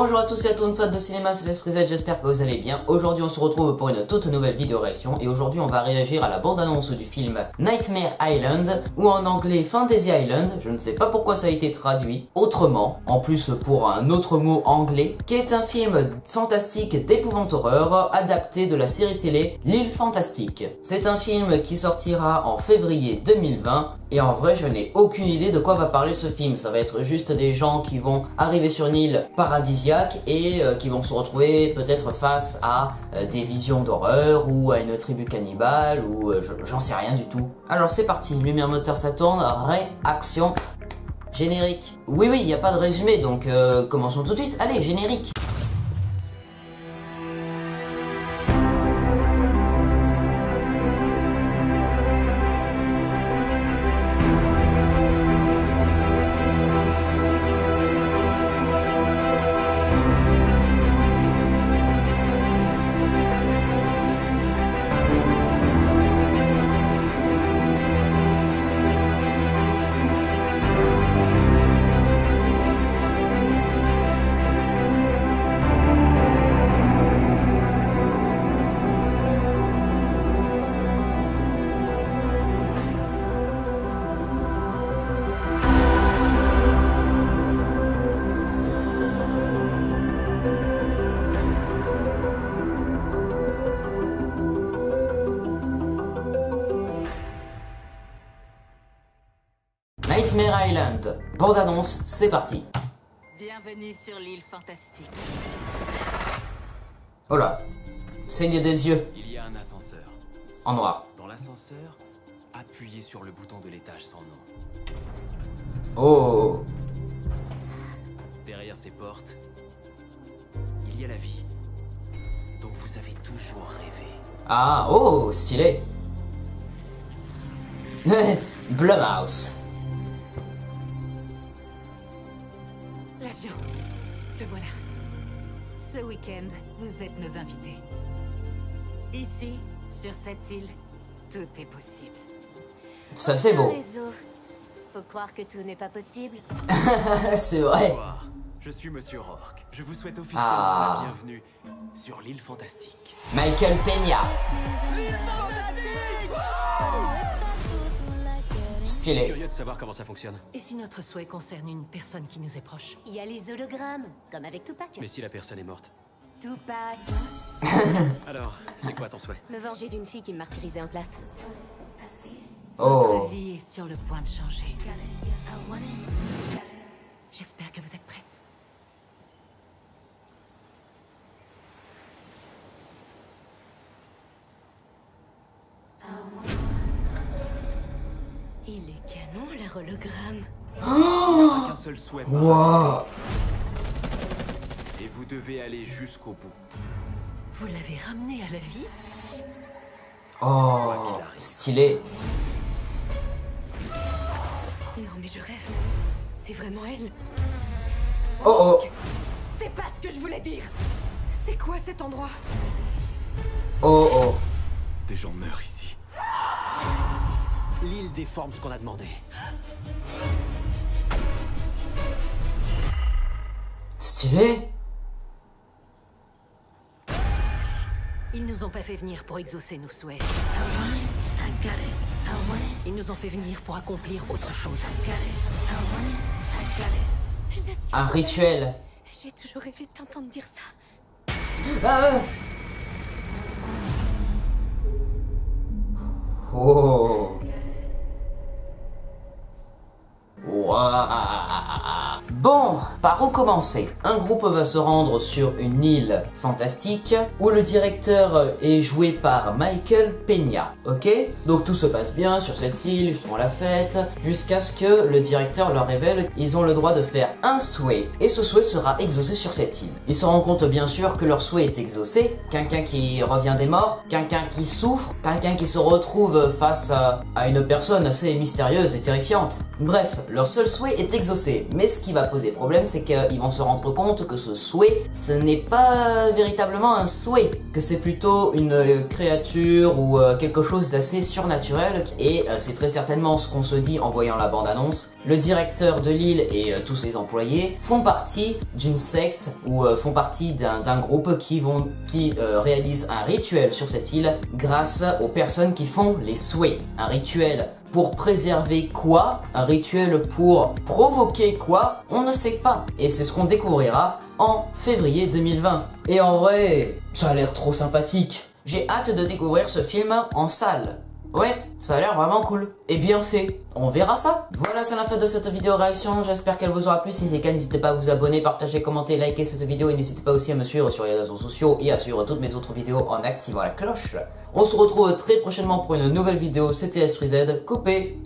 Bonjour à tous et à toutes, fans de cinéma, c'est Esprit j'espère que vous allez bien. Aujourd'hui on se retrouve pour une toute nouvelle vidéo réaction et aujourd'hui on va réagir à la bande-annonce du film Nightmare Island ou en anglais Fantasy Island, je ne sais pas pourquoi ça a été traduit autrement, en plus pour un autre mot anglais, qui est un film fantastique d'épouvante horreur adapté de la série télé L'île fantastique. C'est un film qui sortira en février 2020 et en vrai, je n'ai aucune idée de quoi va parler ce film. Ça va être juste des gens qui vont arriver sur une île paradisiaque et euh, qui vont se retrouver peut-être face à euh, des visions d'horreur ou à une tribu cannibale ou euh, j'en sais rien du tout. Alors c'est parti, lumière moteur ça tourne, réaction, générique. Oui oui, il n'y a pas de résumé donc commençons tout de suite. Allez, générique. Nightmare Island. Bande annonce, c'est parti. Bienvenue sur l'île fantastique. Oh là, saigne des yeux. Il y a un ascenseur. En noir. Dans l'ascenseur, appuyez sur le bouton de l'étage sans nom. Oh. Derrière ces portes, il y a la vie dont vous avez toujours rêvé. Ah, oh, stylé. Blumhouse. Le voilà. Ce week-end, vous êtes nos invités. Ici, sur cette île, tout est possible. Ça c'est beau. Faut croire que tout n'est pas possible. c'est vrai. Je suis Monsieur Rourke. Je vous souhaite officiellement la ah. bienvenue sur l'île fantastique. Michael Peña. Stylé. Curieux de savoir comment ça fonctionne. Et si notre souhait concerne une personne qui nous est proche? Il y a les hologrammes, comme avec Tupac. Mais si la personne est morte Tupac. Alors, c'est quoi ton souhait? Me venger d'une fille qui me martyrisait en place. Oh. Votre vie est sur le point de changer. J'espère que vous êtes prête. Hologramme. Oh qu'un seul souhait. Wow. Et vous devez aller jusqu'au bout. Vous l'avez ramené à la vie? Oh, stylé. Non mais je rêve. C'est vraiment elle. Oh oh. C'est pas ce que je voulais dire. C'est quoi cet endroit? Oh oh. Des gens meurent ici. L'île déforme ce qu'on a demandé. Stylé Ils nous ont pas fait venir pour exaucer nos souhaits. Ils nous ont fait venir pour accomplir autre chose. Un rituel. J'ai toujours rêvé de t'entendre dire ça. Ah oh par où commencer Un groupe va se rendre sur une île fantastique où le directeur est joué par Michael Peña, ok? Donc tout se passe bien sur cette île, ils font la fête, jusqu'à ce que le directeur leur révèle qu'ils ont le droit de faire un souhait, et ce souhait sera exaucé sur cette île. Ils se rendent compte bien sûr que leur souhait est exaucé, quelqu'un qui revient des morts, quelqu'un qui souffre, quelqu'un qui se retrouve face à, à une personne assez mystérieuse et terrifiante. Bref, leur seul souhait est exaucé, mais ce qui va poser problème, c'est c'est qu'ils vont se rendre compte que ce souhait, ce n'est pas véritablement un souhait, que c'est plutôt une euh, créature ou euh, quelque chose d'assez surnaturel. Et euh, c'est très certainement ce qu'on se dit en voyant la bande-annonce. Le directeur de l'île et tous ses employés font partie d'une secte ou font partie d'un groupe qui vont qui réalise un rituel sur cette île grâce aux personnes qui font les souhaits. Un rituel pour préserver quoi? Un rituel pour provoquer quoi? On ne sait pas. Et c'est ce qu'on découvrira en février 2020. Et en vrai, ça a l'air trop sympathique. J'ai hâte de découvrir ce film en salle. Ouais, ça a l'air vraiment cool et bien fait. On verra ça. Voilà, c'est la fin de cette vidéo réaction. J'espère qu'elle vous aura plu. Si c'est le cas, n'hésitez pas à vous abonner, partager, commenter, liker cette vidéo et n'hésitez pas aussi à me suivre sur les réseaux sociaux et à suivre toutes mes autres vidéos en activant la cloche. On se retrouve très prochainement pour une nouvelle vidéo. C'était Esprit Z. Coupé